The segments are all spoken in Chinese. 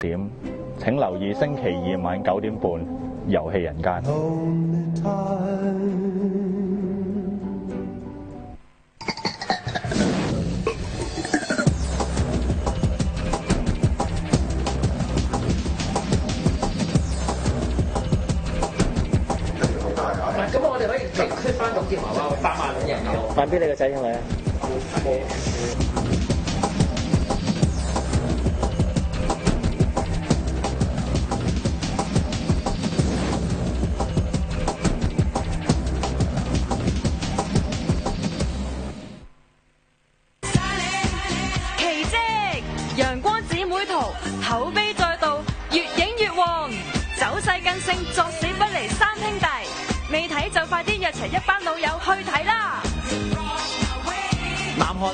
點，請留意星期二晚九點半《遊戲人間》。Lonely time. 咁我哋可以直出翻董建華話八萬人有。買俾你個仔因為啊，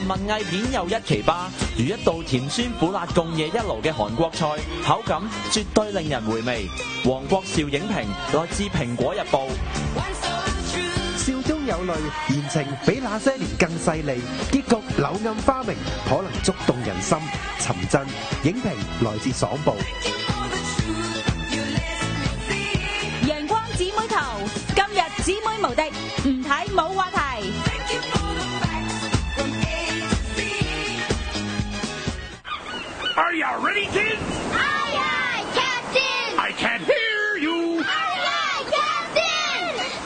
文藝片又一奇葩，如一道甜酸苦辣共冶一爐嘅韓國菜，口感絕對令人回味。黃國兆影評來自《蘋果日報》。笑中有淚，言情比那些年更細膩，結局柳暗花明，可能觸動人心。尋真影評來自爽報。陽光姊妹圖，今日姊妹无敌，唔睇冇話題。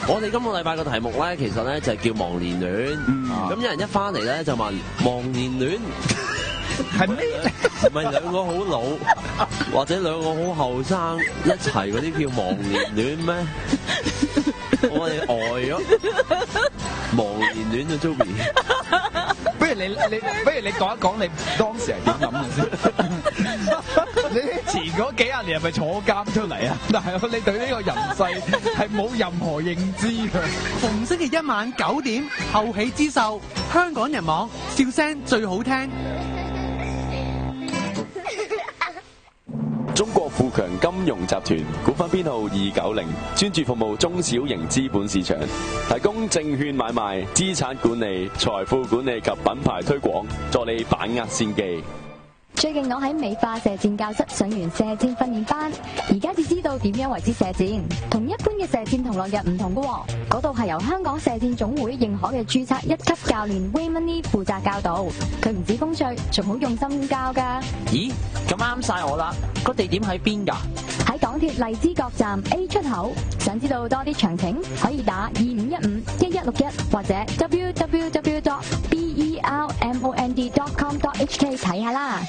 我哋今個禮拜嘅題目咧，其實咧就係叫忘年戀。咁、有人一翻嚟咧就問忘年戀 係咩？唔係兩個好老，或者兩個好後生一齊嗰啲叫忘年戀咩？我哋呆咗，忘年戀啊，Joey。不如你你不如你講一講你當時係點諗嘅先？你前嗰幾廿年係咪坐監出嚟啊？但係你對呢個人世係冇任何認知嘅。逢星期一晚九點，後起之秀，香港人網笑聲最好聽。中國富強金融集團股份編號二九零，專注服務中小型資本市場，提供證券買賣、資產管理、財富管理及品牌推廣，助你把握先機。最近我喺美化射箭教室上完射箭訓練班，而家至知道點樣為之射箭。同一般嘅射箭同落日唔同嘅喎，嗰度係由香港射箭總會認可嘅註冊一級教練 Wayman Lee 負責教導。佢唔止風趣，仲好用心教㗎。咦，咁啱晒我啦！個地點喺邊㗎？喺港鐵荔枝角站 A 出口。想知道多啲詳情，可以打二五一五一一六一或者 www.bermond.com.hk 睇下啦。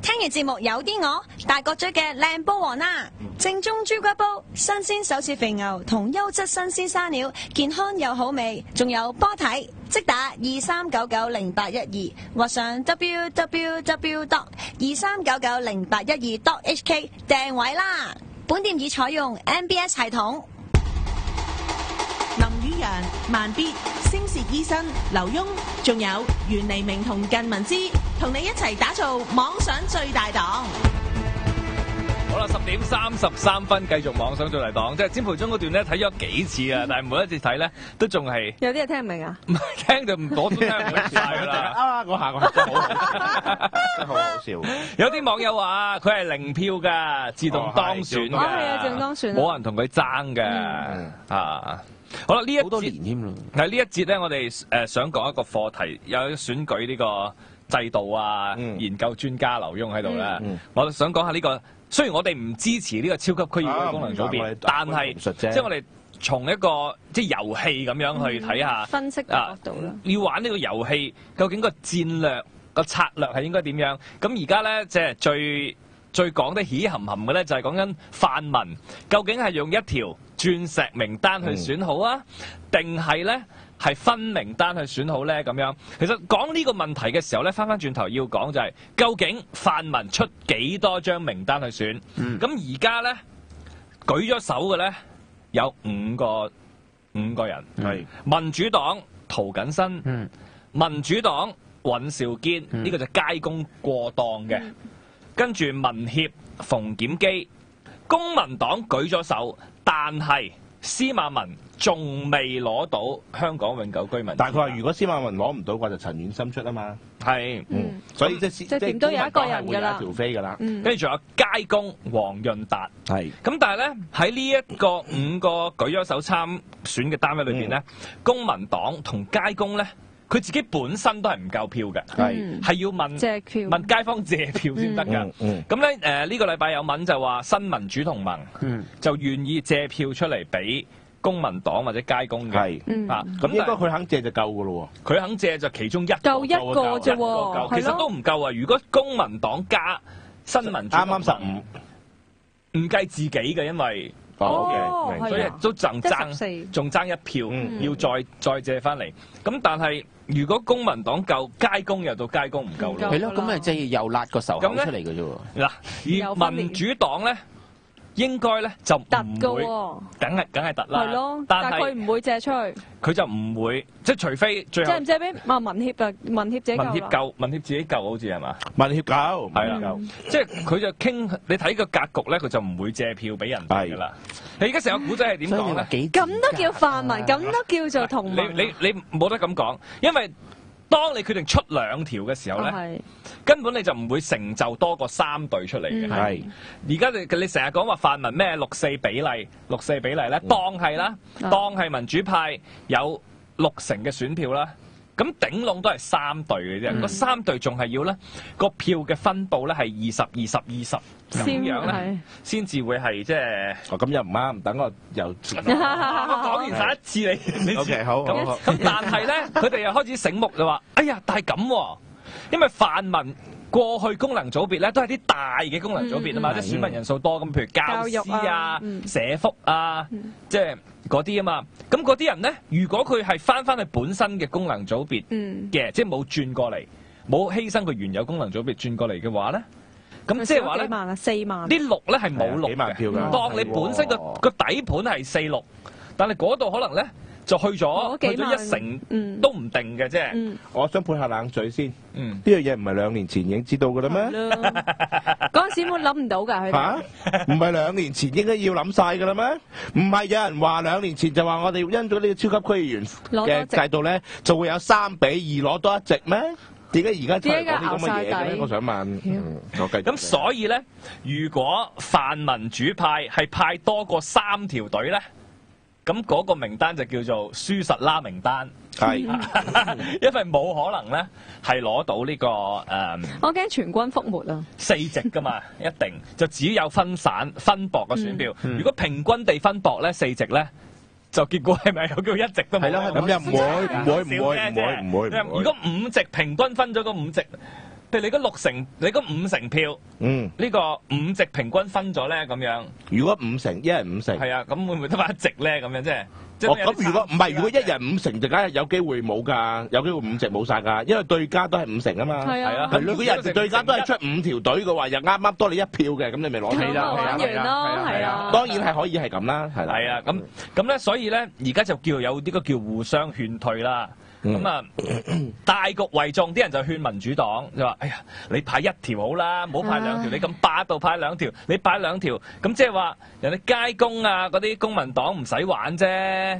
听完节目有啲我大角咀嘅靓煲王啦，正宗猪骨煲，新鲜手切肥牛同优质新鲜沙料，健康又好味，仲有波体，即打二三九九零八一二或上 www. 二三九九零八一二 .hk 订位啦。本店已采用 MBS 系统。林宇陽、萬必、星舌醫生、劉墉，仲有袁黎明同近文之，同你一齊打造網上最大檔。好啦，十點三十三分，繼續網上最大档，即係詹培忠嗰段咧睇咗幾次啊，但係每一次睇咧都仲係有啲人聽唔明啊？唔係聽就唔我都聽唔明啦。啊！嗰下個真係好，真係好好笑。有啲網友話佢係零票㗎，自動當選㗎，哦係啊自動當選啊冇人同佢爭嘅啊。好啦，呢一好多年節添啦。喺呢一節咧，我哋誒想講一個課題，有選舉呢個制度啊，研究專家劉墉喺度啦嗯嗯，我想講下呢個。雖然我哋唔支持呢個超級區議會功能組別，但係即係我哋從一個即係遊戲咁樣去睇下，分析嘅角度啦。要玩呢個遊戲，究竟個戰略個策略係應該點樣？咁而家咧，即係最最講得起含含嘅咧，就係講緊泛民究竟係用一條鑽石名單去選好啊，定係咧係分名單去選好咧？咁樣其實講呢個問題嘅時候咧，翻翻轉頭要講就係、究竟泛民出幾多張名單去選？咁而家咧舉咗手嘅咧有五個五個人，係、民主黨涂謹申。民主黨尹兆堅呢、個就街工過檔嘅，跟住民協馮檢基，公民黨舉咗手，但係司馬文仲未攞到香港永久居民。但係佢話如果司馬文攞唔到嘅話，就陳遠心出啊嘛。係，嗯，所以即係即係點都有一個人㗎啦公民黨係會有一條飛㗎啦。嗯跟住仲有街工黃潤達。係。咁但係咧喺呢一個五個舉咗手參選嘅單位裏邊咧，公民黨同街工咧，佢自己本身都係唔夠票嘅，係。係要問借票。問街坊借票先得㗎。嗯咁咧誒呢個禮拜有文就話新民主同盟就願意借票出嚟俾公民黨或者街工嘅，啊咁應該佢肯借就夠㗎咯喎。佢肯借就其中一夠一個啫喎其實都唔夠啊！如果公民黨加新民主啱啱十五，唔計自己嘅，因為哦所以都爭仲爭一票，嗯。要再再借翻嚟。咁但係如果公民黨夠，街工又到街工唔夠咯。係咯，咁咪即係又辣個仇口出嚟嘅啫喎。嗱，而民主黨咧，應該咧就唔㗎會，喎，梗係梗係突啦。係咯，但但係佢唔會借出去，佢就唔會，即係除非最後借唔借俾啊民協啊？民協自己民協夠啦。夠，民協自己夠好似係嘛？文協夠，係啦夠。即係佢就傾，你睇個格局咧，佢就唔會借票俾人哋㗎啦。你而家成個古仔係點講咧？咁都叫泛民，咁都叫做同你盟。你你冇得咁講，因為當你決定出兩條嘅時候咧，係根本你就唔會成就多過三隊出嚟嘅。而家你你成日講話泛民咩六四比例，六四比例咧，當係啦，啊當係民主派有六成嘅選票啦。咁頂籠都係三隊嘅啫，嗯。三隊仲係要咧個票嘅分佈咧係二十、二十、二十咁先樣咧，先至會係即係。哦，咁又唔啱，等我又。我講完晒一次你，你 OK，好咁好咁但係咧，佢哋又開始醒目就話：哎呀，但係咁喎，因為泛民過去功能組別咧都係啲大嘅功能組別啊嘛，即係選民人數多咁，譬如教師啊社福啊，即係嗰啲啊嘛。咁嗰啲人咧，如果佢係翻翻去本身嘅功能組別嗯嘅，即係冇轉過嚟，冇犧牲佢原有功能組別轉過嚟嘅話咧，咁即係話咧幾。萬啊，四萬。啲六咧係冇六係啊幾萬票㗎當你本身個係個底盤係四六，但係嗰度可能咧就去咗去咗一成嗯都唔定嘅啫。嗯，我想潑下冷水先。嗯，呢樣嘢唔係兩年前已經知道㗎啦咩？嗰陣時冇諗唔到㗎，佢嚇。，唔係兩年前應該要諗晒㗎啦咩？唔係有人話兩年前就話我哋因咗呢個超級區議員嘅制度咧，就會有三比二攞多一席咩？點解而家就係講啲咁嘅嘢嘅咧？我想問。嗯我繼續咁所以咧，如果泛民主派係派多過三條隊咧，咁嗰個名單就叫做輸實啦名單。係 因為冇可能咧係攞到呢、個誒。我驚全軍覆沒啊！四席噶嘛，一定就只有分散分薄嘅選票。嗯如果平均地分薄咧，四席咧，就結果係咪有叫一席都冇？係咯咁又唔會唔會唔會唔會唔會如果五席平均分咗個五席，譬如你嗰六成，你嗰五成票，嗯，呢個五席平均分咗咧，咁樣如果五成，一人五成。係啊，咁會唔會得翻一席咧？咁樣即係。即係哦，咁如果唔係，如果一人五成就梗係有機會冇㗎，有機會五席冇晒㗎，因為對家都係五成啊嘛。係啊係啊咁如果人哋對家都係出五條隊嘅話，又啱啱多你一票嘅，咁你咪攞起啦係啦玩完咯，係啊。當然係可以係咁啦，係啦。係啊，咁咁咧，所以咧，而家就叫有呢個叫互相勸退啦。咁啊，大局為重，啲人就勸民主黨就話：哎呀，你派一條好啦，唔好派兩條。你咁霸道派兩條，你派兩條，咁即係話人哋街工啊嗰啲公民黨唔使玩啫。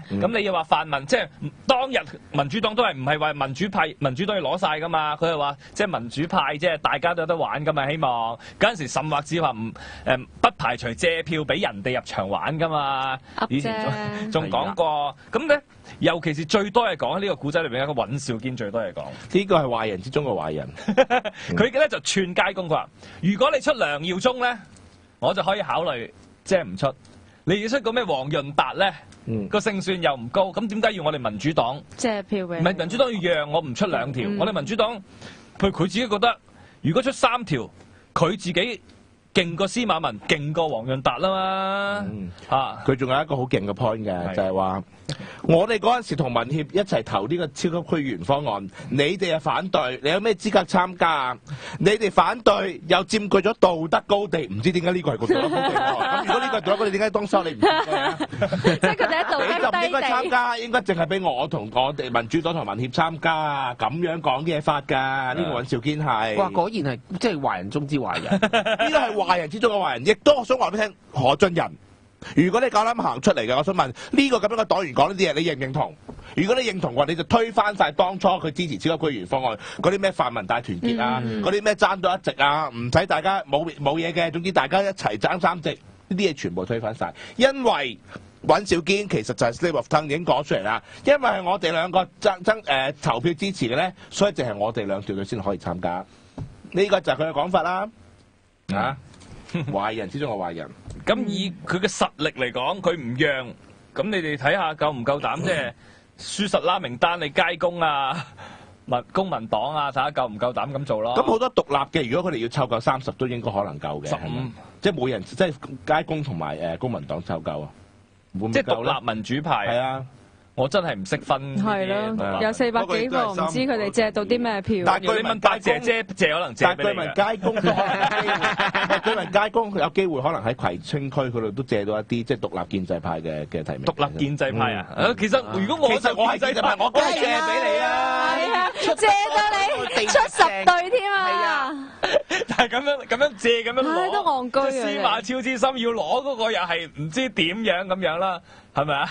咁你又話泛民，即係當日民主黨都係唔係話民主派民主黨要攞晒噶嘛？佢係話即係民主派，即係大家都有得玩噶嘛。希望嗰陣時甚或至話唔誒不排除借票俾人哋入場玩噶嘛。以前仲講過，咁咧尤其是最多係講喺呢個古仔裏邊，一個尹兆堅最多係講。呢個係壞人之中嘅壞人。佢嘅咧就串街工，佢話：如果你出梁耀忠咧，我就可以考慮即係唔出。你要出個咩黃潤達咧，嗯個勝算又唔高，咁點解要我哋民主黨？借票俾唔係民主黨要讓我唔出兩條，嗯我哋民主黨佢佢自己覺得，如果出三條，佢自己勁過司馬文，勁過黃潤達啦嘛，啊！佢仲有一個好勁嘅 point 嘅，就係話我哋嗰陣時同民協一齊投呢個超級區議員方案，你哋係反對，你有咩資格參加啊？你哋反對又佔據咗道德高地，唔知點解呢個係個道德高地？咁如果呢個係道德高地，點解當初你唔參加啊？即係佢哋喺度你就唔應該參。加，應該淨係俾我同我哋民主黨同民協參加啊！咁樣講嘢法㗎，呢個尹兆堅係。哇，果然係即係壞人中之壞人。呢個係壞人之中嘅壞人，亦都我想話俾你聽，何俊仁如果你夠膽行出嚟嘅，我想問呢、個咁樣嘅黨員講呢啲嘢，你認唔認同？如果你認同嘅話，你就推翻晒當初佢支持超級區議員方案嗰啲咩泛民大團結啊，嗯嗰啲咩爭到一席啊，唔使大家冇冇嘢嘅，總之大家一齊爭三席，呢啲嘢全部推翻晒，因為。尹兆堅其實就係 slip of tongue 已經講出嚟啦，因為係我哋兩個爭爭誒投票支持嘅咧，所以淨係我哋兩條隊先可以參加。呢、個就係佢嘅講法啦。啊，壞人之中嘅壞人。咁以佢嘅實力嚟講，佢唔讓，咁你哋睇下夠唔夠膽，即 係輸實啦名單，你街工啊、民公民黨啊，睇下夠唔夠膽咁做咯。咁好多獨立嘅，如果佢哋要湊夠三十，都應該可能夠嘅。十五即係每人即係街工同埋誒公民黨湊夠啊，即係會夠咧獨立民主派。係啊，我真係唔識分係嘢。咯，有四百幾個，唔知佢哋借到啲咩票。但係你問大姐姐借可能借但係據聞俾你嘅。街工都可能有機會，據聞街工佢有機會可能喺葵青區佢度都借到一啲即係獨立建制派嘅嘅提名。獨立建制派啊！其實如果我我係建制派，我梗係借俾你啊！係啊，借到你出十對添啊！但係咁樣咁樣借咁樣攞，戇居啊即係司馬超之心要攞嗰個又係唔知點樣咁樣啦，係咪啊？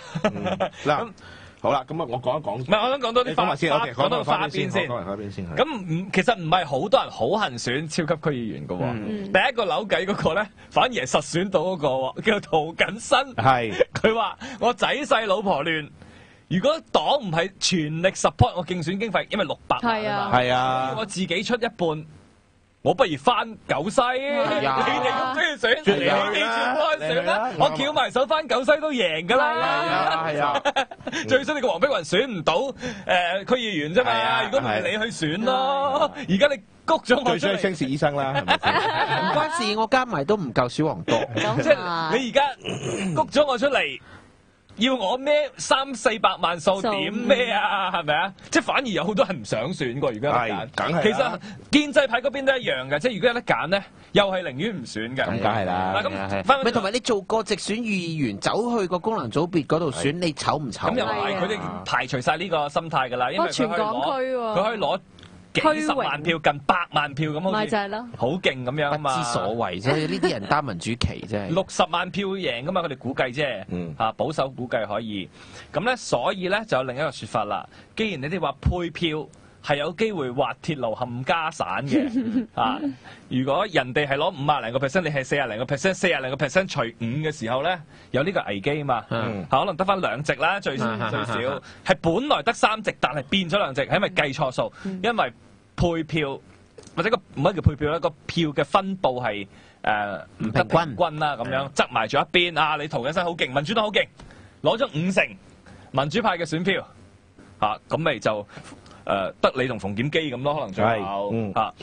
嗱，好啦，咁啊，我講一講。唔係，我想講多啲花你講埋先講多個花邊先，先。講埋花邊先。係咁唔其實唔係好多人好恨選超級區議員嘅第一個扭計嗰個咧，反而係實選到嗰個喎，叫做涂謹申。係佢話：我仔細老婆亂。如果黨唔係全力 support 我競選經費，因為六百萬係啊嘛係啊我自己出一半。我不如翻九西，你啊哋咁中意選，係你啊哋全部去選係啊啦，我翹埋手翻九西都贏㗎啦。係啊係啊，最衰你個黃碧雲選唔到誒區議員啫嘛，如果唔係你去選咯。而家你谷咗我最出嚟，衰升士醫生啦，係咪先？唔關事，我加埋都唔夠小黃多。即係你而家 谷咗我出嚟。要我孭三四百萬數數點咩啊？係咪啊？即係反而有好多人唔想選過，如果有得係揀。梗係啦其實建制派嗰邊都一樣嘅，即係如果有得揀咧，又係寧願唔選嘅。咁梗係啦咪同埋你做過直選議員，走去個功能組別嗰度選，你醜唔醜？咁又唔係，佢哋排除晒呢個心態㗎啦，因為哦全港佢可以攞佢可以攞幾十萬票、近百萬票咁，好似咪就係咯好勁咁樣啊嘛。不知所謂，所以呢啲人擔民主旗啫。六十萬票贏噶嘛，佢哋估計啫，嗯嚇保守估計可以。咁咧，所以咧就有另一個說法啦。既然你哋話配票係有機會滑鐵路冚家散嘅，啊，如果人哋係攞五啊零個 percent，你係四啊零個 percent，四啊零個 percent 除五嘅時候咧，有呢個危機嘛，嗯。嚇可能得翻兩席啦，最最嗯嗯嗯少。嗯。係本來得三席，但係變咗兩席，係因為計錯數，因為配票或者個唔可以叫配票啦，個票嘅分佈係誒唔平均。均啦，咁樣側埋咗一邊啊！你涂謹申好勁，民主黨好勁，攞咗五成民主派嘅選票。嚇，咁、咪就得你同馮檢基咁咯，可能最係後嗯嚇。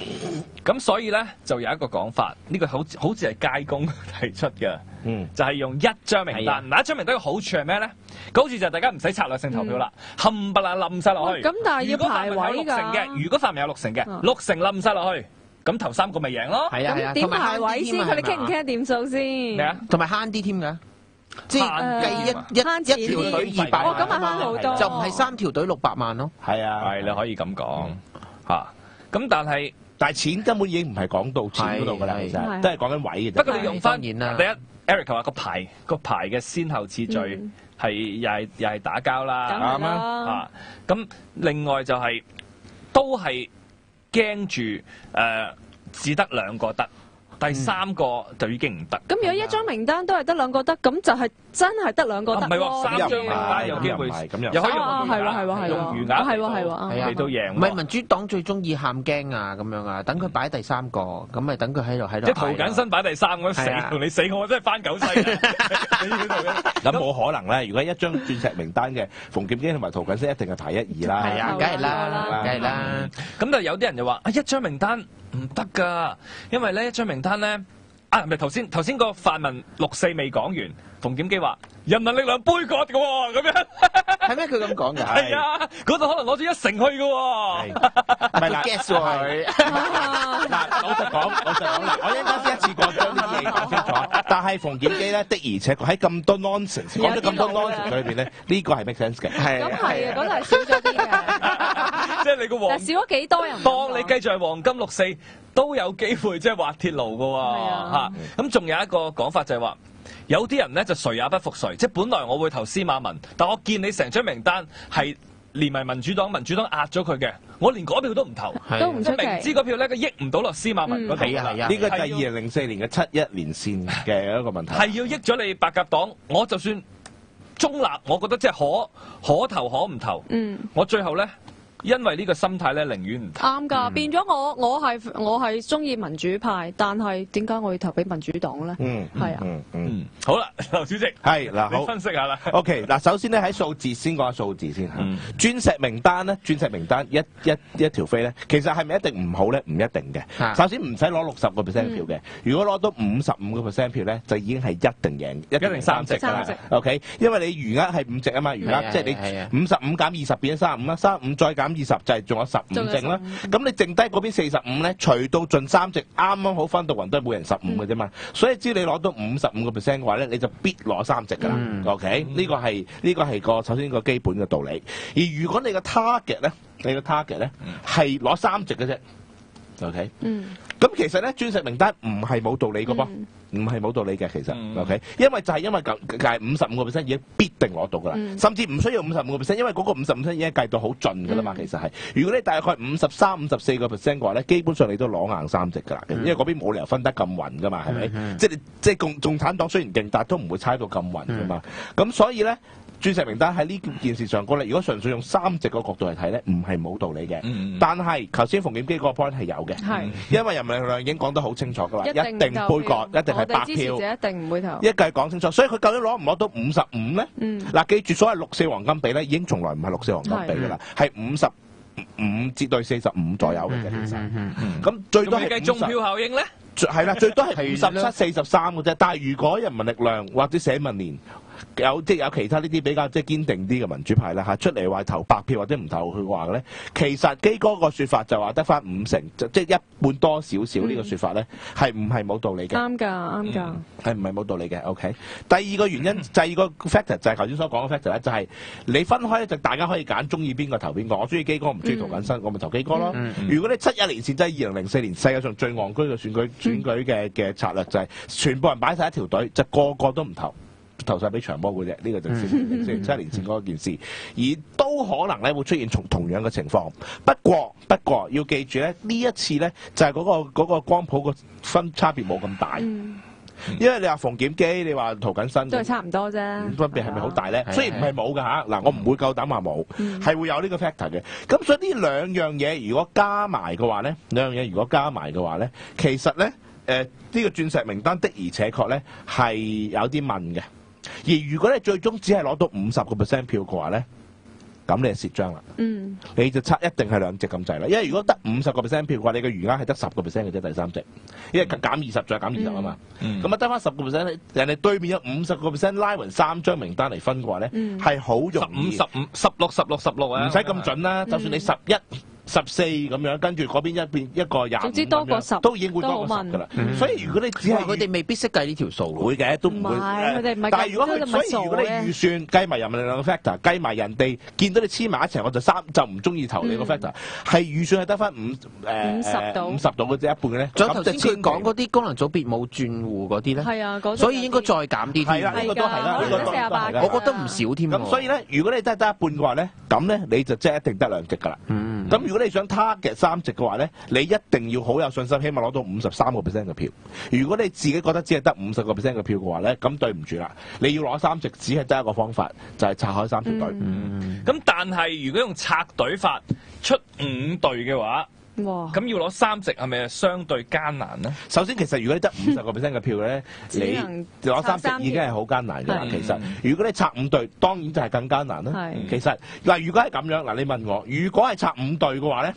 咁、所以咧就有一個講法，呢、個好似好似係街工提出嘅。嗯，就係用一張名單。嗱，一張名單嘅好處係咩咧？個好處就係大家唔使策略性投票啦，冚唪唥冧晒落去。咁但係要如果泛民有排位六成㗎嘅，如果泛民有六成嘅嗯，六成冧晒落去，咁頭三個咪贏咯。係啊係啊，咁點排位先？佢哋傾唔傾得掂數先？咩啊？同埋慳啲添㗎。即係慳計一啲一一條隊二百萬咁啊慳好多。就唔係三條隊六百萬咯。係啊，係你可以咁講。嚇。咁但係但係錢根本已經唔係講到錢嗰度㗎啦，其實都係講緊位嘅啫。不過你用翻第一，Eric 話個牌個牌嘅先後次序嗯。係又係又係打交啦。啱啊啦，啊，咁另外就係、都係驚住誒只得兩個得，第三個就已經唔得。咁如果一張名單都係得兩個得，咁就係真係得兩個得啊唔係喎，三張名單有機會咁又唔係咁又可以係喎係喎係喎用餘額係喎係喎啊嚟到贏。唔係民主黨最中意喊驚啊咁樣啊，等佢擺第三個，咁咪等佢喺度喺度。即係涂謹申擺第三嗰死同你死我真係翻九世 咁冇可能咧！如果一張鑽石名單嘅馮檢基同埋陶謹申一定係排一二啦。係啊，梗係啦，梗係啦。咁但係有啲人就話啊，一張名單唔得㗎，因為咧一張名單咧啊，唔係頭先頭先個泛民六四未講完，馮檢基話人民力量杯葛嘅喎，咁樣係咩？佢咁講㗎？係啊，嗰度可能攞咗一成去嘅喎。唔係啦 guess 喎佢。嗱，老實講，老實講啦，我一陣先一次過將啲嘢講清楚。但係馮檢基咧的而且確喺咁多 nonsense 講咗咁多 nonsense 裏邊咧，呢個係 make sense 嘅。係咁係啊，嗰度係少咗啲嘅，即係你個黃但少咗幾多人？當你繼續係黃金六四，都有機會即係滑鐵路嘅係喎。咁仲有一個講法就係話，有啲人咧就誰也不服誰，即係本來我會投司馬文，但我見你成張名單係連埋民主黨，民主黨壓咗佢嘅，我連嗰票都唔投，都唔出奇明知嗰票咧佢益唔到落司馬文嗰度㗎啦呢個就係二零零四年嘅七一連線嘅一個問題。係要益咗你白鴿黨，我就算中立，我覺得即係可可投可唔投。嗯，我最後咧，因為呢個心態咧，寧願唔投。啱㗎，變咗我我係我係中意民主派，但係點解我要投俾民主黨咧？嗯，係啊嗯嗯，好啦，劉主席，係嗱，好你分析下啦。OK，嗱，首先咧喺數字先講下數字先嚇。嗯鑽石名單咧，鑽石名單一一一條飛咧，其實係咪一定唔好咧？唔一定嘅。啊首先唔使攞六十個 percent 票嘅，如果攞到五十五個 percent 票咧，就已經係一定贏，一定三席㗎啦三席。OK，因為你餘額係五席啊嘛，餘額即係你五十五減二十變咗三十五啦，三十五再減二十就係仲有十五席啦。咁你剩低嗰邊四十五咧，除到盡三席，啱啱好分到雲都係每人十五嘅啫嘛。所以只要你攞到五十五個 percent 嘅話咧，你就必攞三席㗎啦。嗯 OK，呢個係呢個係個首先個基本嘅道理。而如果你個 target 咧，你個 target 咧係攞三席嘅啫。OK，嗯，咁其實咧鑽石名單唔係冇道理嘅噃，唔係冇道理嘅其實。OK，因為就係因為咁計五十五個 percent 已經必定攞到㗎啦，嗯甚至唔需要五十五個 percent，因為嗰個五十五 percent 已經計到好盡㗎啦嘛。其實係，如果你大概五十三、五十四個 percent 嘅話咧，基本上你都攞硬三席㗎啦，因為嗰邊冇理由分得咁勻㗎嘛，係咪？嗯即係你即係共共產黨雖然勁，但係都唔會猜到咁勻㗎嘛。咁所以咧。鑽石名單喺呢件事上高咧，如果純粹用三席個角度嚟睇咧，唔係冇道理嘅。但係頭先馮檢基嗰個 point 係有嘅，係因為人民力量已經講得好清楚㗎啦，一定定投杯葛，一定係白票。一定唔會投。一計講清楚，所以佢究竟攞唔攞到五十五咧？嗯嗱，記住所謂六四黃金比咧，已經從來唔係六四黃金比㗎啦，係五十五至對四十五左右嘅啫，其實。咁最多係計中票效應咧？最係啦，最多係五十七、四十三嘅啫。但係如果人民力量或者社民連有即係有其他呢啲比較即係堅定啲嘅民主派啦嚇，出嚟話投白票或者唔投佢話嘅咧，其實基哥個説法就話得翻五成，就即係一半多少少呢個説法咧，係唔係冇道理嘅？啱㗎，啱㗎。係唔係冇道理嘅？OK。第二個原因，第二個 factor 就係頭先所講嘅 factor 咧，就係你分開咧，就大家可以揀中意邊個投邊個。我中意基哥，我唔中意陶謹申，我咪投基哥咯。如果你七一年前即係二零零四年世界上最戇居嘅選舉選舉嘅嘅策略就係全部人擺晒一條隊，就個個都唔投。投晒俾長波嘅啫，呢、個就係零四七年前嗰件事，而都可能咧會出現同同樣嘅情況。不過不過要記住咧，呢一次咧就係、嗰、個嗰個光譜個分差別冇咁大。因為你話馮檢基，你話涂謹申，都係差唔多啫。分別係咪好大咧？係雖然唔係冇㗎嚇，嗱我唔會夠膽話冇，嗯係會有呢個 factor 嘅。咁所以呢兩樣嘢如果加埋嘅話咧，兩樣嘢如果加埋嘅話咧，其實咧誒呢個鑽石名單的而且確咧係有啲問嘅。而如果你最終只係攞到五十個 percent 票嘅話咧，咁你就蝕張啦。嗯，你就差一定係兩隻咁滯啦，因為如果得五十個 percent 票嘅話，你嘅餘額係得十個 percent 嘅啫，第三隻，因為減二十再減二十啊嘛，咁啊得翻十個 percent，人哋對面有五十個 percent 拉勻三張名單嚟分嘅話咧，嗯。係好容易，十五、十六、十六、十六啊，唔使咁準啦，就算你十一。十四咁樣，跟住嗰邊一邊一個廿五總之多過十都已經會多過十噶啦。嗯所以如果你只係佢哋未必識計呢條數，會嘅，都唔係佢哋唔係但係如果佢，所以如果你預算計埋人民力量嘅 factor，計埋人哋見到你黐埋一齊，我就三就唔中意投你個 factor，係預算係得翻五誒五十度五十度嘅啫，一半嘅咧。仲有頭先講嗰啲功能組別冇轉戶嗰啲咧，係啊所以應該再減啲添。係啦，呢個都係啦，呢個都係啦。我覺得唔少添。咁所以咧，如果你真係得一半嘅話咧，咁咧你就即係一定得兩隻㗎啦。嗯咁如果你想 target 三席嘅話咧，你一定要好有信心，希望攞到五十三個 percent 嘅票。如果你自己覺得只係得五十個 percent 嘅票嘅話咧，咁對唔住啦，你要攞三席，只係得一個方法，就係拆開三條隊。咁但係如果用拆隊法出五隊嘅話，哇！咁要攞三席係咪相對艱難呢？首先，其實如果你得五十個 percent 嘅票咧，你攞三席已經係好艱難㗎啦。其實，如果你拆五隊，當然就係更艱難啦係。其實嗱，如果係咁樣嗱，你問我，如果係拆五隊嘅話咧，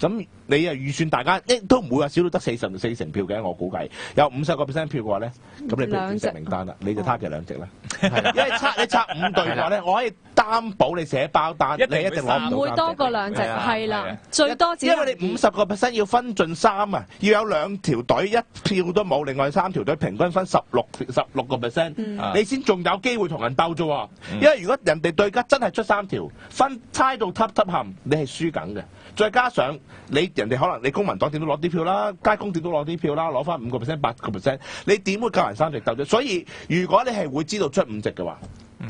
咁你啊預算大家亦都唔會話少到得四十四成票嘅，我估計。有五十個 percent 票嘅話咧，咁你譬如兩隻。鑽石名單啦，你就 target 兩隻啦。係啦。因為拆你拆五隊嘅話咧，我可以擔保你寫包單，一定會你一定攞唔會多過兩隻，係啦，最多只因為你五十個 percent 要分盡三啊，要有兩條隊一票都冇，另外三條隊平均分十六十六個 percent，嗯。你先仲有機會同人鬥啫喎。因為如果人哋對家真係出三條，分猜到揼揼冚，你係輸緊嘅。再加上你人哋可能你公民黨點都攞啲票啦，街工點都攞啲票啦，攞翻五個 percent 八個 percent，你點會夠人三席鬥啫？所以如果你係會知道出五席嘅話，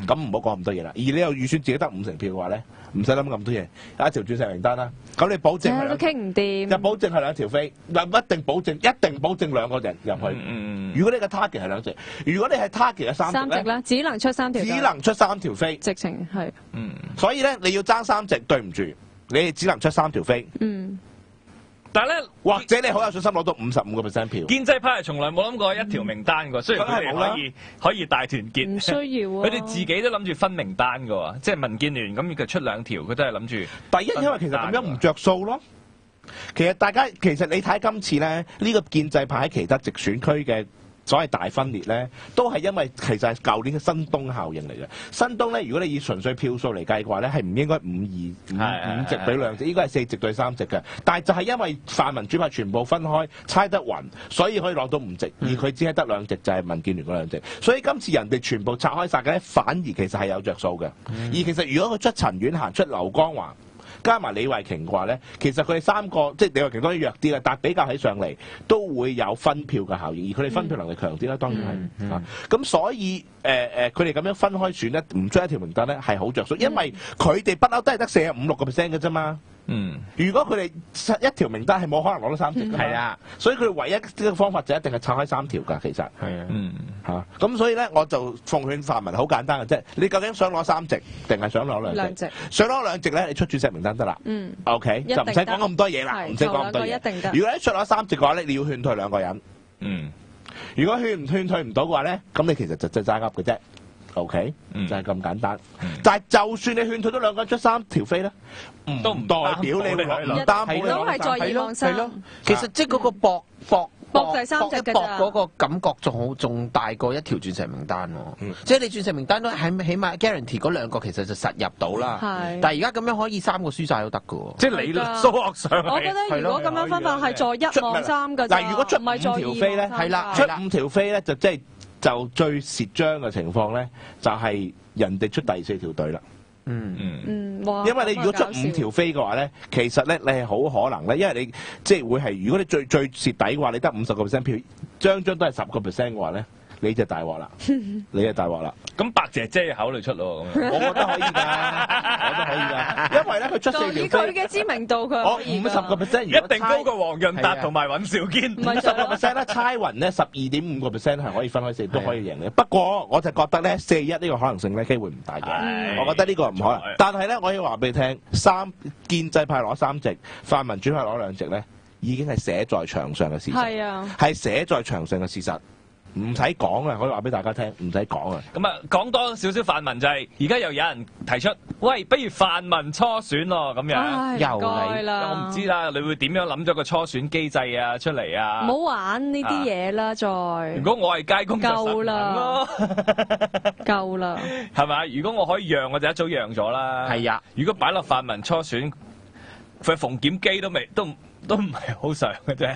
咁唔好講咁多嘢啦。而你又預算自己得五成票嘅話咧，唔使諗咁多嘢，有一條鑽石名單啦。咁你保證係都傾唔掂。就保證係兩條飛，唔一定保證，一定保證兩個人入去。如果你嘅 target 係兩隻，如果你係 target 嘅三隻咧，三隻啦，只能出三條。只能出三條飛。直情係。嗯，所以咧你要爭三隻，對唔住，你哋只能出三條飛，嗯。但係咧，或者你好有信心攞到五十五個 percent 票。建制派係從來冇諗過一條名單㗎，雖然佢哋可以可以大團結，唔需要啊 佢哋自己都諗住分名單㗎喎，即係民建聯咁佢出兩條，佢都係諗住。第一，因為其實咁樣唔着數咯。其實大家其實你睇今次咧，呢、個建制派喺其他直選區嘅所謂大分裂咧，都係因為其實係舊年嘅新東效應嚟嘅。新東咧，如果你以純粹票數嚟計嘅話咧，係唔應該五二五五席對兩席，應該係四席對三席嘅。但係就係因為泛民主派全部分開，猜得暈，所以可以攞到五席，而佢只係得兩席，就係、民建聯嗰兩席。所以今次人哋全部拆開晒嘅咧，反而其實係有着數嘅。而其實如果佢出陳婉嫻、出劉江華。加埋李慧瓊嘅話咧，其實佢哋三個即係李慧瓊當然弱啲啦，但係比較起上嚟都會有分票嘅效應，而佢哋分票能力強啲啦，當然係啊。咁所以誒誒，佢哋咁樣分開選咧，唔出一條名單咧係好着數，因為佢哋不嬲都係得四十五六個 percent 嘅啫嘛。嗯，如果佢哋一條名單係冇可能攞到三席㗎係啊，所以佢哋唯一嘅方法就一定係拆開三條㗎，其實係啊，嗯嚇。咁所以咧，我就奉勸泛民好簡單嘅啫，你究竟想攞三席定係想攞兩席？想攞兩席咧，你出主席名單得啦。嗯。OK，就唔使講咁多嘢啦，唔使講咁多嘢。頭兩個一定得如果你出攞三席嘅話咧，你要勸退兩個人。嗯。如果勸唔勸退唔到嘅話咧，咁你其實就真係齋噏嘅啫。OK，、就係咁簡單。但係就算你勸退咗兩個人出三條飛咧，唔都唔代表你會攞唔擔保你都係在攞三意望三係咯，其實即係嗰個博博搏第三隻㗎搏嗰個感覺仲好仲大過一條鑽石名單喎。即係你鑽石名單都係起碼 guarantee 嗰兩個其實就實入到啦。但係而家咁樣可以三個輸晒都得㗎喎。即係理論數學上我覺得如果咁樣分法係在一望三㗎咋，嗱，如果出五條飛咧，係啦出五條飛咧就即係就最蝕張嘅情況咧，就係人哋出第四條隊啦。嗯嗯。嗯，因為你如果出五條飛嘅話咧，其實咧你係好可能咧，因為你即係會係，如果你最最蝕底嘅話，你得五十個 percent 票，張張都係十個 percent 嘅話咧，你就大鑊啦，你就大鑊啦。咁白姐姐要考慮出咯，咁樣我覺得可以㗎，我覺得可以㗎，因為咧佢出四以條飛。佢嘅知名度，佢我五十個 percent，一定高過黃潤達同埋尹兆堅。五十個 percent 咧，猜雲咧十二點五個 percent 係可以分開四都可以贏嘅。不過我就覺得咧，四一呢個可能性咧機會唔大嘅。我覺得呢個唔可能。但係咧，我要話俾你聽，三建制派攞三席，泛民主派攞兩席咧，已經係寫在牆上嘅事實。係啊係寫在牆上嘅事實，唔使講啊！我可以話俾大家聽，唔使講啊。咁啊，講多少少泛民就係而家又有人提出，喂，不如泛民初選咯，咁唉樣。唔該啦我唔知啦，你會點樣諗咗個初選機制啊出嚟啊？唔好玩呢啲嘢啦，再如果我係街工就實夠啦 夠啦。係咪？如果我可以讓，我就一早讓咗啦。係啊，如果擺落泛民初選，佢逢檢基都未都都唔係好想嘅啫。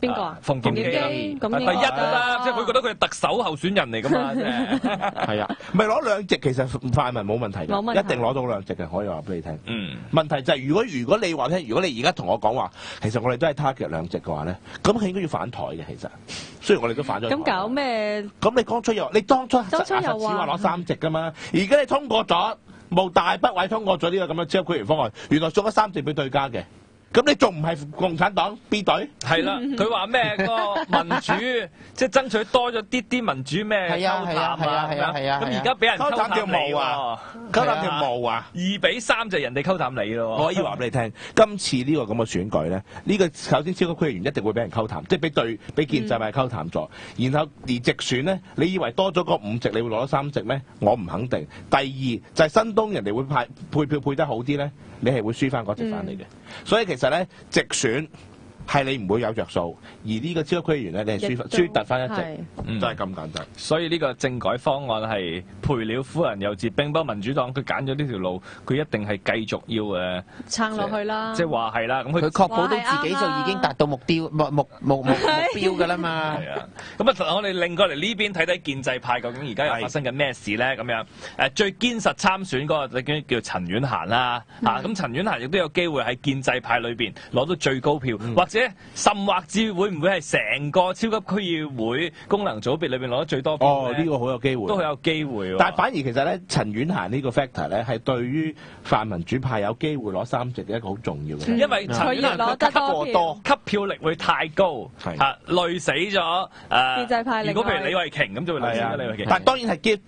邊個啊馮檢基第一㗎啦，即係佢覺得佢係特首候選人嚟㗎嘛。即係係啊，咪攞兩席其實泛民冇問題一定攞到兩席嘅，可以話俾你聽。嗯，問題就係如果如果你話聽，如果你而家同我講話，其實我哋都係 target 兩席嘅話咧，咁佢應該要反台嘅。其實雖然我哋都反咗台。咁搞咩？咁你當初又你當初當初又實話話攞三席㗎嘛，而家你通過咗，冇大不位通過咗呢個咁嘅超區員方案，原來送咗三席俾對家嘅。咁你仲唔係共產黨 B 隊？係啦，佢話咩個民主，即係爭取多咗啲啲民主咩係啊係啊溝淡係啊係啊咁而家俾人溝淡毛啊喎，溝淡條毛啊！二比三就人哋溝淡你咯。我可以話俾你聽，今次呢個咁嘅選舉咧，呢、個首先超級區議員一定會俾人溝淡，即係俾對俾建制派溝淡咗。然後而直選咧，你以為多咗嗰五席，你會攞咗三席咩？我唔肯定。第二就係、新東人哋會派配票配得好啲咧，你係會輸翻嗰隻翻嚟嘅。所以其實咧，直選係你唔會有着數，而呢個超級區議員咧，你係輸翻輸突翻一隻，嗯。就係咁簡單。所以呢個政改方案係賠了夫人又折兵，不過民主黨佢揀咗呢條路，佢一定係繼續要誒撐落去啦。即係話係啦，咁佢佢確保到自己就已經達到目標目目目目 目標㗎啦嘛。係啊，咁啊，我哋另過嚟呢邊睇睇建制派究竟而家又發生緊咩事咧？咁樣。誒最堅實參選嗰個叫叫陳婉嫻啦，啊咁陳婉嫻亦都有機會喺建制派裏邊攞到最高票，或者甚或至會唔會係成個超級區議會功能組別裏邊攞得最多票哦，呢、個好有機會，都好有機會喎。但係反而其實咧，陳婉嫻呢個 factor 咧，係對於泛民主派有機會攞三席嘅一個好重要嘅。因為陳婉嫻佢吸過多，吸票力會太高，嚇累死咗誒。建制派如果譬如李慧瓊咁就會累死李慧瓊。但係當然係 give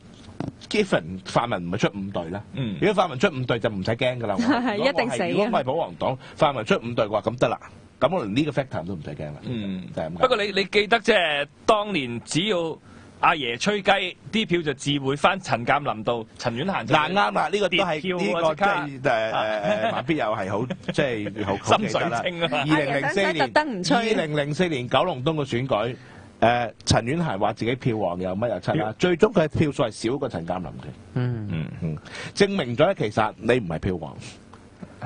given 泛民唔係出五隊啦。嗯如果泛民出五隊就唔使驚㗎啦。一定死嘅如果唔係保皇黨，泛民出五隊嘅話，咁得啦。咁我連呢個 factor 都唔使驚啦。嗯，就係咁。不過你你記得即係當年只要阿爺吹雞，啲票就自會翻陳鑑林度，陳婉嫻就嗱啱啦，呢個都係跌票呢個即係誒誒誒，萬必有係好即係好好心水清啊二零零四年，吹二零零四年九龍東嘅選舉，誒陳婉嫻話自己票王又乜又七啦，最終佢嘅票數係少過陳鑑林嘅。嗯嗯嗯，證明咗咧，其實你唔係票王，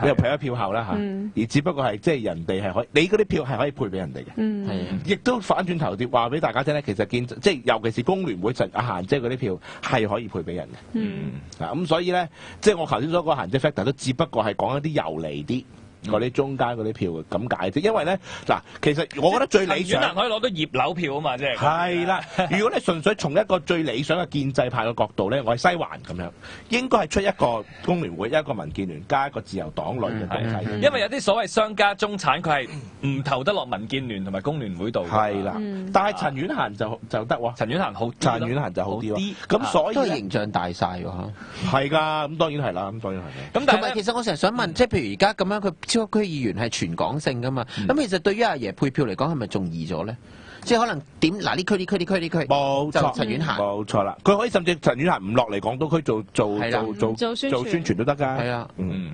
你又配咗票後啦嚇，嗯而只不過係即係人哋係可以，你嗰啲票係可以配俾人哋嘅。嗯，係亦都反轉頭啲話俾大家聽咧，其實建即係尤其是工聯會陳阿嫻姐嗰啲票係可以配俾人嘅。嗯，啊咁所以咧，即係我頭先所講嘅嫻姐 factor 都只不過係講一啲遊離啲。嗰啲中間嗰啲票咁解啫，因為咧嗱，其實我覺得最理想陳婉嫻可以攞到葉劉票啊嘛，即係係啦。如果你純粹從一個最理想嘅建制派嘅角度咧，我係西環咁樣，應該係出一個工聯會、一個民建聯加一個自由黨類嘅東西。因為有啲所謂商家中產，佢係唔投得落民建聯同埋工聯會度。係啦，但係陳婉嫻就就得喎。陳婉嫻好陳婉嫻就好啲喎。咁所以都係形象大晒喎嚇。係㗎，咁當然係啦，咁當然係。咁但係其實我成日想問，即係譬如而家咁樣，佢超級區議員係全港性噶嘛？咁、其實對於阿爺配票嚟講，係咪仲易咗咧？即係可能點嗱呢區呢區呢區呢區，就冇錯，陳婉嫻。冇錯啦。佢可以甚至陳婉嫻唔落嚟港島區做做做做做宣傳做宣傳都得㗎。係啊，嗯，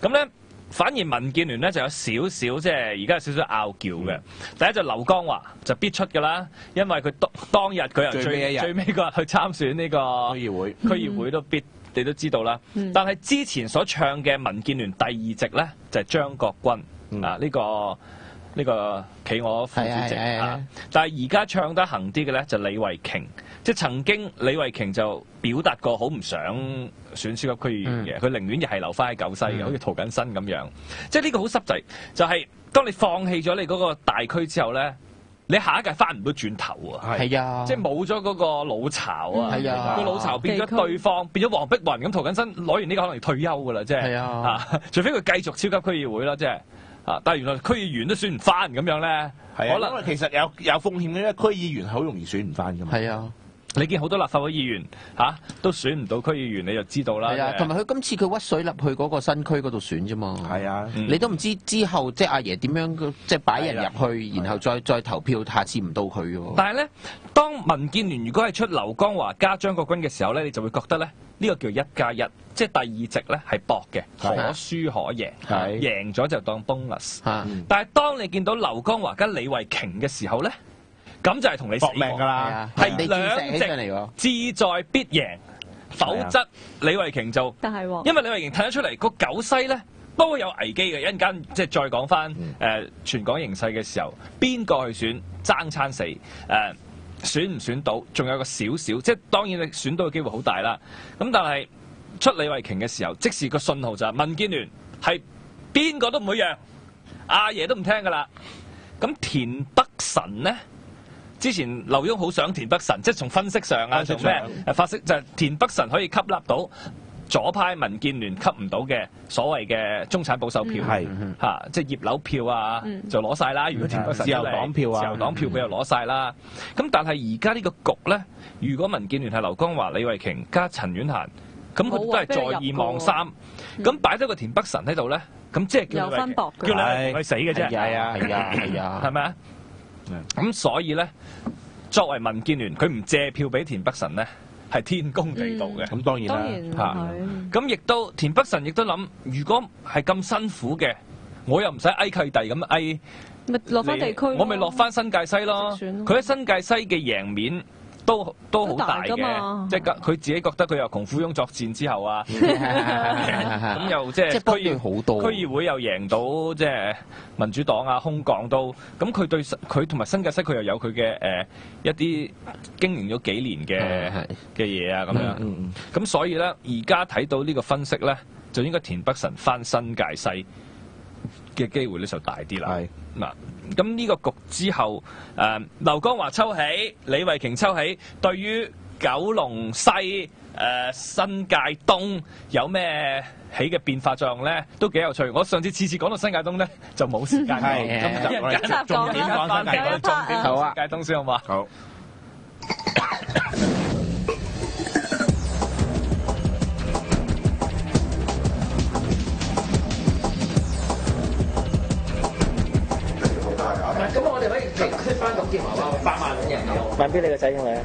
咁咧，反而民建聯咧就有少少即係而家有少少拗撬嘅。嗯第一就劉江華就必出㗎啦，因為佢當當日佢又最最最尾嗰日去參選呢個區議會區議會都必。你都知道啦，嗯。但係之前所唱嘅民建聯第二席咧，就係、張國軍、嗯。啊，呢、個呢、個企鵝副主席啊。但係而家唱得行啲嘅咧，就李慧瓊，即係曾經李慧瓊就表達過好唔想選超級區議員嘅，佢、寧願亦係留翻喺九西嘅，好似涂謹新咁樣。即係呢個好濕滯，就係、當你放棄咗你嗰個大區之後咧，你下一屆翻唔到轉頭啊！係啊，即係冇咗嗰個老巢啊！係啊。個老巢變咗對方，變咗黃碧雲咁，涂謹申攞完呢個可能要退休噶啦，即係。係啊。除非佢繼續超級區議會啦，即係。啊，但係原來區議員都選唔翻咁樣咧，可能其實有有風險嘅，因為區議員係好容易選唔翻噶嘛。係啊，你見好多立法會議員嚇、都選唔到區議員，你就知道啦。係啊，同埋佢今次佢屈水入去嗰個新區嗰度選啫嘛。係啊，嗯你都唔知之後即係阿爺點樣即係擺人入去，然後再再投票，下次唔到佢嘅喎。但係咧，當民建聯如果係出劉江華加張國軍嘅時候咧，你就會覺得咧呢、個叫一加一，即係第二席咧係薄嘅，可輸可贏，係贏咗就當 bonus。嚇但係當你見到劉江華加李慧瓊嘅時候咧，咁就係同你死搏命㗎係啦啊，，係兩喎。席志在必贏，否則李慧瓊就但係喎，因為李慧瓊睇得出嚟個九西咧都會有危機嘅，一陣間即係再講翻誒全港形勢嘅時候，邊個去選爭餐死誒、選唔選到，仲有個少少，即係當然你選到嘅機會好大啦。咁但係出李慧瓊嘅時候，即時個信號就係民建聯係邊個都唔會讓，阿爺都唔聽噶啦。咁田北辰呢？之前劉墉好想田北辰，即係從分析上啊，從咩上。誒分析就係田北辰可以吸納到左派民建聯吸唔到嘅所謂嘅中產保守票，係。嚇，即係葉劉票啊，嗯。就攞晒啦。如果田北辰自由黨票啊。自由黨票佢又攞晒啦。咁但係而家呢個局咧，如果民建聯係劉江華、李慧瓊加陳婉嫻，咁佢都係在二望三，咁擺咗個田北辰喺度咧，咁即係叫有李慧瓊分薄叫你去死嘅啫。係啊係啊係啊。係咪啊？咁所以咧，作為民建聯，佢唔借票俾田北辰咧，係天公地道嘅。咁當然啦咁亦都田北辰亦都諗，如果係咁辛苦嘅，我又唔使挨契弟咁挨，咪落翻地區我咪落翻新界西咯。佢喺新界西嘅贏面。都都好大嘅，即係佢自己覺得佢又窮富翁作戰之後啊，咁又即係區議好多。區議會又贏到即係民主黨啊、空港都，咁佢對佢同埋新界西佢又有佢嘅誒一啲經營咗幾年嘅嘅嘢啊咁樣，咁所以咧而家睇到呢個分析咧，就應該田北辰翻新界西嘅機會咧就大啲啦。嗱，咁呢個局之後，誒、劉江華抽起，李慧瓊抽起，對於九龍西誒、新界東有咩起嘅變化作用咧，都幾有趣。我上次次次講到新界東咧，就冇時間講，係咁就我哋一陣重點講翻係重點好啊講新界東先好嘛？好。人有。問俾你個仔係咪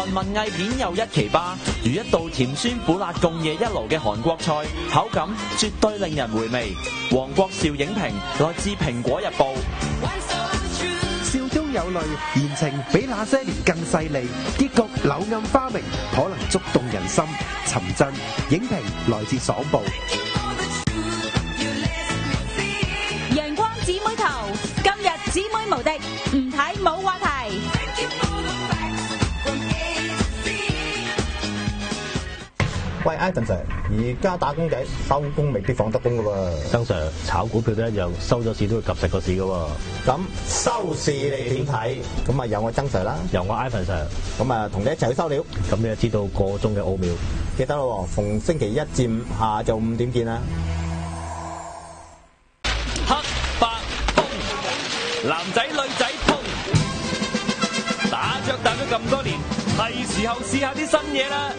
韓文藝片又一奇葩，如一道甜酸苦辣共冶一爐嘅韓國菜，口感絕對令人回味。黃國兆影評來自《蘋果日報》。笑中有淚，言情比那些年更細膩，結局柳暗花明，可能觸動人心。尋真影評來自爽報。陽光姊妹頭，今日姊妹無敵，唔睇冇話題。喂，Ivan Sir，而家打工仔收工未必放得工噶喎。曾 Sir 炒股票都一樣，收咗市都會及實個市噶喎。咁收市你點睇？咁啊有我曾 Sir 啦，由我 Ivan Sir，咁啊同你一齊去收料。咁你就知道個中嘅奧妙。記得咯，逢星期一至五下晝五點見啦。黑白通，男仔女仔通，打雀打咗咁多年，係時候試下啲新嘢啦！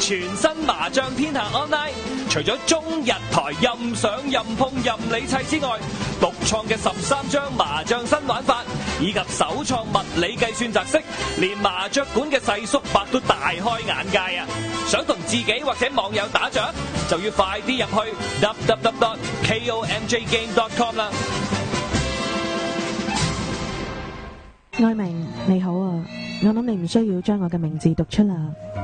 全新麻將天下 online，除咗中日台任上任碰任理砌之外，獨創嘅十三張麻將新玩法，以及首創物理計算擲式，連麻雀館嘅細叔伯都大開眼界啊！想同自己或者網友打雀，就要快啲入去 www.komjgame.com 啦。愛明你好啊，我諗你唔需要將我嘅名字讀出啦，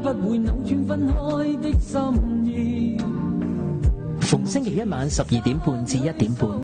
不会扭转分开的心意。逢星期一晚十二点半至一点半，